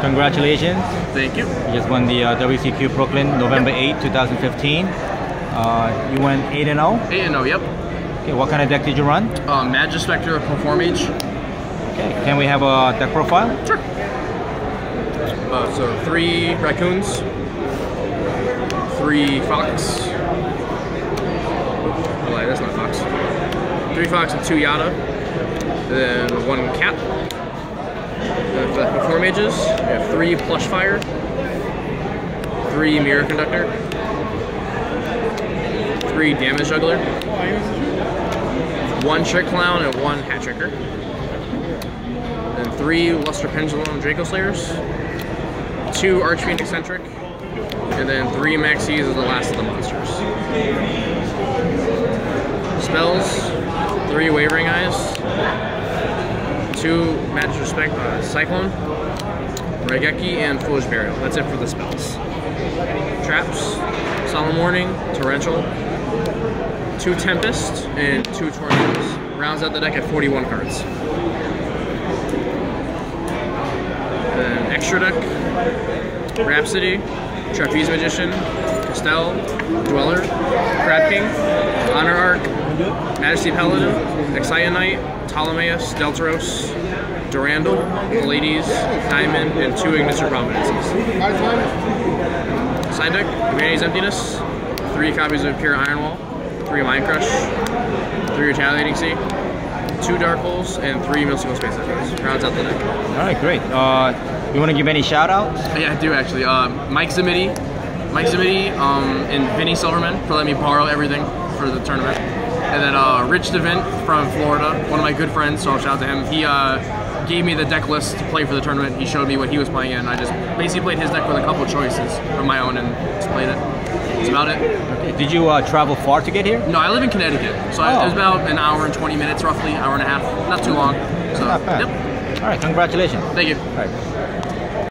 congratulations. Thank you. You just won the uh, WCQ Brooklyn November 8, 2015. Uh, you went 8 and 0. 8 and 0, yep. Okay, what kind of deck did you run? Um, Majespecter Performage. Okay, can we have a deck profile? Sure. Uh, so three raccoons, three fox. Oh, that's not fox. Three fox and two Yata. Then. Then uh, for the mages, we have three Plushfire, three mirror conductor, three damage juggler, one trick clown and one hat tricker. And three Luster Pendulum Draco Slayers, two Archfiend Eccentric, and then three Maxis as the last of the monsters. Spells, three Wavering Eyes, two Majespecter uh, Cyclone, Raigeki, and Foolish Burial. That's it for the spells. Traps, Solemn Warning, Torrential, two Tempest, and two Tornadoes. Rounds out the deck at 41 cards. Then extra deck, Rhapsody, Trapeze Magician, Castell, Dweller, Crab King, Honor Arc, Majesty Paladin, Exia Knight, Ptolemaeus, Delteros, Durandal, Pleiades, Diamond, and two Ignister Providences. Side deck, Humanity's Emptiness, three copies of Pure Iron Wall, three Mind Crush, three Retaliating Sea, two Dark Holes, and three Mystical Space Echoes. Rounds out the deck. All right, great. Uh, you want to give any shout outs? Yeah, I do actually. Uh, Mike Zamiti, Mike Zamiti, um, and Vinny Silverman for letting me borrow everything for the tournament. And then uh, Rich DeVint from Florida, one of my good friends, so I'll shout out to him. He uh, gave me the deck list to play for the tournament. He showed me what he was playing in. I just basically played his deck with a couple choices of my own and just played it. That's about it. Okay. Did you uh, travel far to get here? No, I live in Connecticut, so I, Oh. it was about an hour and 20 minutes roughly, hour and a half. Not too long. So, Not bad. yep. All right, congratulations. Thank you. All right.